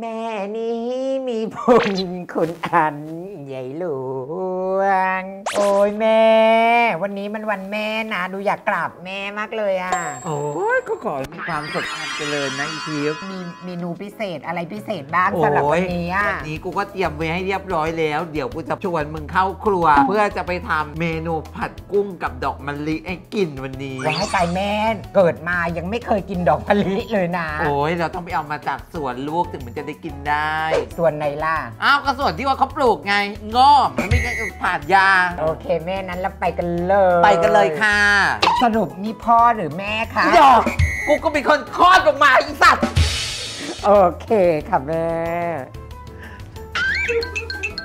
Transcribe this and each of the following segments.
แม่นี้มีบุญคุณอันใหญ่หลวง โอ้ยแม่ วันนี้มันวันแม่นะ ดูอยากกราบแม่มากเลยอะ โอ้ยก็ขอให้มีความสุขความเจริญนะอีทิพย์มีเมนูพิเศษอะไรพิเศษบ้างสำหรับวันนี้อะ วันนี้กูก็เตรียมไว้ให้เรียบร้อยแล้ว เดี๋ยวกูจะชวนมึงเข้าครัว เพื่อจะไปทำเมนูผัดกุ้งกับดอกมะลิให้กินวันนี้อย่าให้ตายแม่นเกิดมายังไม่เคยกินดอกมะลิเลยนะ โอ้ยเราต้องไปเอามาจากสวนลูกถึงมันจะได้กินได้ ส่วนไหนล่ะ อ้าวก็สวนที่ว่าเขาปลูกไงงอมันไม่ใช่ผ่านยา โอเคแม่นั้นแล้วไปกันเลย ไปกันเลยค่ะ สรุปนี่พ่อหรือแม่คะอีดอกกูก็เป็นคนคลอดออกมาอีสัตว์โอเคค่ะแม่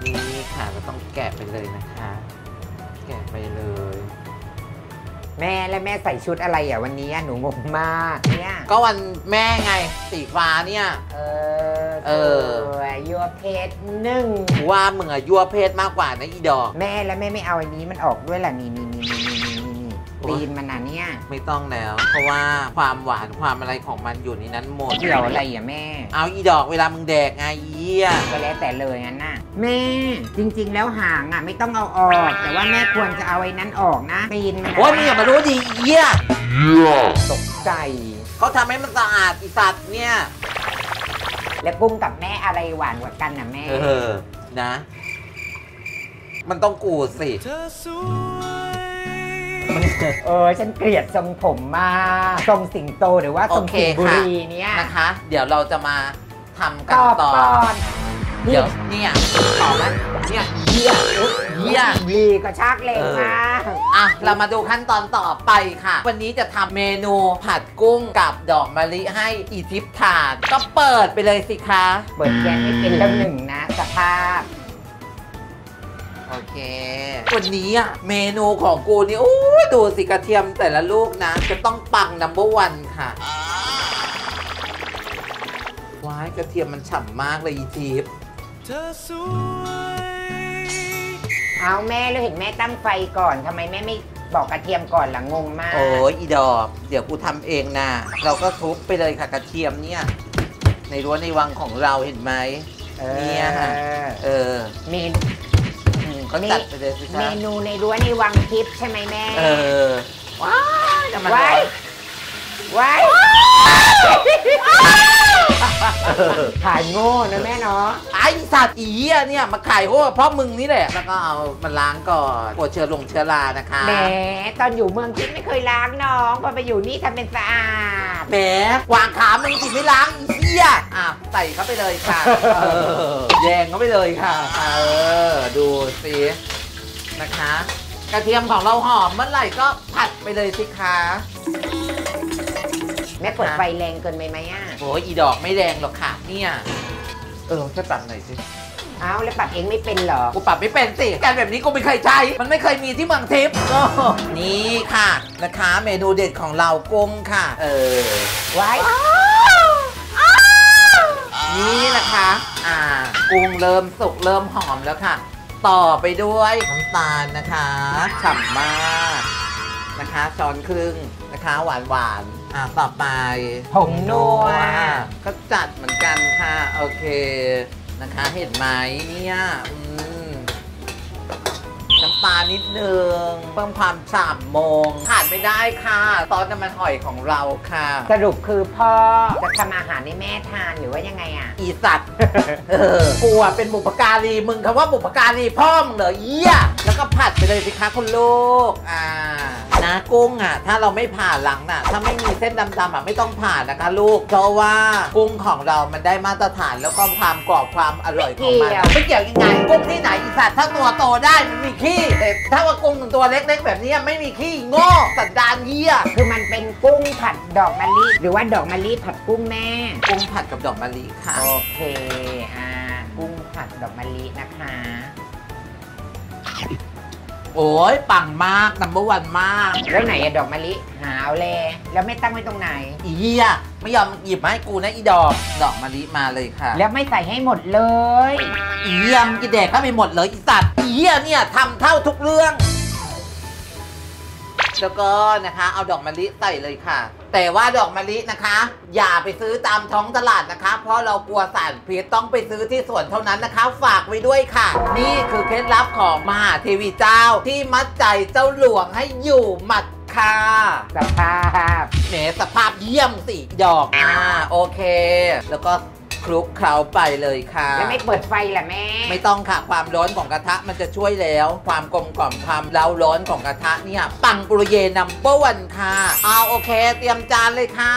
นี่ค่ะเราต้องแกะไปเลยนะคะ แกะไปเลย แม่และแม่ใส่ชุดอะไรอะวันนี้อะหนูงงมากเนี่ย ก็วันแม่ไงสีฟ้าเนี่ย เออ เออสวยยัวเพชรหนึ่งกูว่ามึงอะยั่วเพศมากกว่านะอีดอก แม่และแม่ไม่เอาอันนี้มันออกด้วยล่ะนี่นี่นี่นี่นี่นี่นี่โอ๊ย ตีนมันน่ะเนี่ยไม่ต้องแล้ว เพราะว่าความหวานความอะไรของมันอยู่ในนั้นหมดเกี่ยวอะไรอะแม่ เอาอีดอกเวลามึงแดกไงอีเหี้ยก็แล้วแต่เลยงั้นน่ะ แม่จริง ๆ แล้วหางอะไม่ต้องเอาออก แต่ว่าแม่ควรจะเอาไอ้นั้นออกนะตีนมันโอ้ยมึงอย่ามารู้ดีอีเหี้ย ตกใจเขาทำให้มันสะอาดอีสัตว์เนี่ย แล้วกุ้งกับแม่อะไรหวานกว่ากันน่ะแม่ เออ นะ มันต้องกูสิ เออฉันเกลียดทรงผมมากทรงสิงโตหรือว่าทรงโอเคสิงห์บุค่ะรีเนี่ยนะคะ เดี๋ยวเราจะมาทำกัตนอบต่อก่อน เดี๋ยวเนี่ยต่อไหมเนี่ยเหี้ยเหี้ยลีก็ชักเลงมากอะ เรามาดูขั้นตอนต่อไปค่ะ วันนี้จะทำเมนูผัดกุ้งกับดอกมะลิให้อีทิพย์ทานก็เปิดไปเลยสิคะ เปิดแก๊สให้เป็นแล้วหนึ่งนะสภาพโอเค วันนี้อะเมนูของกูนี่โอ้ยดูสิกระเทียมแต่ละลูกนะ จะต้องปังนัมเบอร์วันค่ะว้ายกระเทียมมันฉ่ำมากเลยอีทิ พย์เอาแม่แล้วเห็นแม่ตั้งไฟก่อนทำไมแม่ไม่บอกกระเทียมก่อนล่ะงงมาก โอ้ยอีดอก เดี๋ยวกูทำเองนะเราก็ทุบไปเลยค่ะกระเทียมเนี่ย ในรั้วในวังของเราเห็นไหมเออ เนี่ยค่ะเออเมนูอืมก็จัดไปเลยสิเมคะนูในรั้วในวังทิพย์ใช่ไหมแม่เออว้ายน้ำมันไว้ร้อนไว้ ขายโง่นะแม่เนาะไอสัตว์อีเหี้ยเนี่ยมาขายโอ้เพราะมึงนี่แหละ แล้วก็เอามันล้างก่อนปวดเชื้อลงเชื้อรานะคะแหมตอนอยู่เมืองทิพย์ไม่เคยล้างน้องพอไปอยู่นี่ทำเป็นสะอาดแหมวางขามึงสิไม่ล้างอีเหี้ยอะใส่เข้าไปเลยค่ะเออแยงเข้าไปเลยค่ะ เออ ดูสินะคะ กระเทียมของเราหอมเมื่อไหร่ก็ผัดไปเลยสิคะ แม่เปิดไฟแรงเกินไปไหมอะโอ้ยอีดอกไม่แรงหรอกค่ะเนี่ยเออจะตัดหน่อยสิเอาแล้วปรับเองไม่เป็นเหรอ กูปรับไม่เป็นสิ การแบบนี้กูไม่เคยใช้ มันไม่เคยมีที่เมืองทิพย์โอ้นี่ค่ะนะคะเมนูเด็ดของเรากุ้งค่ะ เออ ไว้ นี่นะคะ อ่า กุ้งเริ่มสุกเริ่มหอมแล้วค่ะ ต่อไปด้วยน้ำตาลนะคะ ฉ่ำมากนะคะช้อนครึ่งนะคะ หวานหวานๆ อ่าต่อไปผงนัว ก็จัดเหมือนกันค่ะ โอเคนะคะ เห็นไหมเนี่ยอืมน้ำปลานิดนึงเพิ่มความฉ่ำมงขาดไม่ได้ค่ะซอสน้ำมันหอยของเราค่ะ สรุปคือพ่อจะทำอาหารให้แม่ทานหรือว่ายังไงอะ อีสัตว์ เออกลัวเป็นบุปการีมึงคำว่าบุปการีพ่อมึงเหรอเยี่ยแล้วก็ผัดไปเลยสิคะคุณลูกอ่า นะกุ้งอะ ถ้าเราไม่ผ่าหลังน่ะ ถ้าไม่มีเส้นดำๆอะไม่ต้องผ่านะคะลูก เพราะว่ากุ้งของเรามันได้มาตรฐานแล้วก็ความกรอบความอร่อยของมันไม่เกี่ยวไม่เกี่ยวยังไงกุ้งที่ไหนอีสัตว์ถ้าตัวโตได้มันมีขี้แต่ถ้าว่ากุ้งตัวเล็กๆ แบบนี้ไม่มีขี้โง่สันดานเยี่ยคือมันเป็นกุ้งผัดดอกมะลิหรือว่าดอกมะลิผัดกุ้งแม่กุ้งผัดกับดอกมะลิค่ะโอเคอ่ากุ้งผัดดอกมะลินะคะ โอ้ยปังมากนัมเบอร์วันมาก แล้วไหนอะดอกมะลิ หาเอาเลยแล้วไม่ตั้งไว้ตรงไหน อีเหี้ยไม่ยอมหยิบมาให้กูนะอีดอก ดอกมะลิมาเลยค่ะ แล้วไม่ใส่ให้หมดเลย อีเหี้ยมงกินแดกเข้าไปหมดเลยอีสัตว์อีเหี้ยเนี่ยทำเท่าทุกเรื่อง แล้วก็นะคะ เอาดอกมะลิใส่เลยค่ะ แต่ว่าดอกมะลินะคะ อย่าไปซื้อตามท้องตลาดนะคะ เพราะเรากลัวสารพิษต้องไปซื้อที่สวนเท่านั้นนะคะ ฝากไว้ด้วยค่ะ นี่คือเคล็ดลับของมหาเทวีเจ้า ที่มัดใจเจ้าหลวงให้อยู่หมัดค่ะสภาพแหมสภาพเยี่ยมสิดอกอ่าโอเค แล้วก็ คลุกเคล้าไปเลยค่ะแล้วไม่เปิดไฟล่ะแม่ ไม่ต้องค่ะ ความร้อนของกระทะมันจะช่วยแล้ว ความกลมกล่อมความเล้าร้อนของกระทะเนี่ย ปังปุริเยนัมเบอร์วันค่ะ เอาโอเค เตรียมจานเลยค่ะ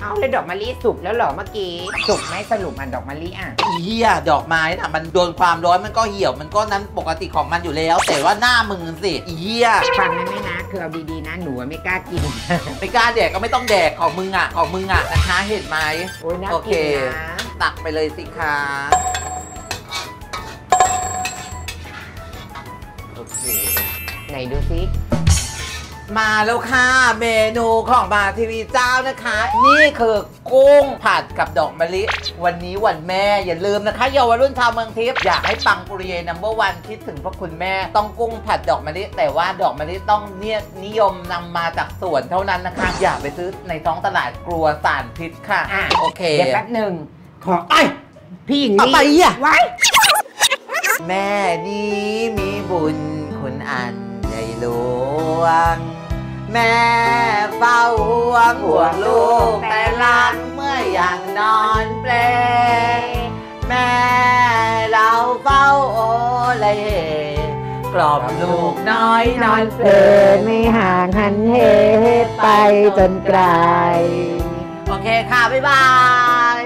เอาเลยดอกมะลิสุกแล้วเหรอเมื่อกี้ สุกไหมสรุปมันดอกมะลิอะอีเหี้ยดอกไม้น่ะมันโดนความร้อนมันก็เหี่ยวมันก็นั้นปกติของมันอยู่แล้ว แต่ว่าหน้ามึงสิอีเหี้ยฟังนะแม่นะ คือเอาดีๆนะหนูอะไม่กล้ากิน ไม่กล้าแดกก็ไม่ต้องแดกของมึงอะของมึงอะนะคะเห็นไหมโอ้ยน่าโอเคกินนะ ตักไปเลยสิคะโอเค ไหนดูซิ มาแล้วค่ะเมนูของมาทีวีเจ้านะคะ นี่คือกุ้งผัดกับดอกมะลิ วันนี้วันแม่อย่าลืมนะคะเยาวรุ่นชาวเมืองทิพย์อยากให้ปังปุริเยนัมเบอร์วันคิดถึงพระคุณแม่ ต้องกุ้งผัดดอกมะลิ แต่ว่าดอกมะลิต้องเนี่ยนิยมนำมาจากสวนเท่านั้นนะคะ อย่าไปซื้อในท้องตลาดกลัวสารพิษค่ะอะโอเคเดี๋ยวแป๊บหนึ่งขอไอ้ยพี่หญิงเอานี่ไปอะไว้แม่นี้มีบุญคุณอันใหญ่หลวง แม่เฝ้าห่วงห่วงลูกแต่ลังเมื่ออย่างนอนเปลแม่เราเฝ้าโอเลกล่อมลูกน้อยนอนเพเธลิอนไม่ห่างหันเหไปจนไกล โอเคค่ะ บ๊ายบาย